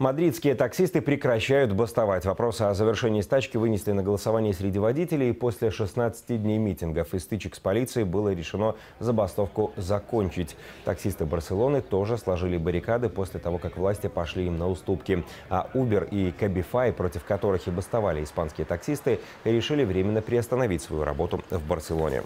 Мадридские таксисты прекращают бастовать. Вопросы о завершении стачки вынесли на голосование среди водителей. После 16 дней митингов и стычек с полицией было решено забастовку закончить. Таксисты Барселоны тоже сложили баррикады после того, как власти пошли им на уступки. А Uber и Cabify, против которых и бастовали испанские таксисты, решили временно приостановить свою работу в Барселоне.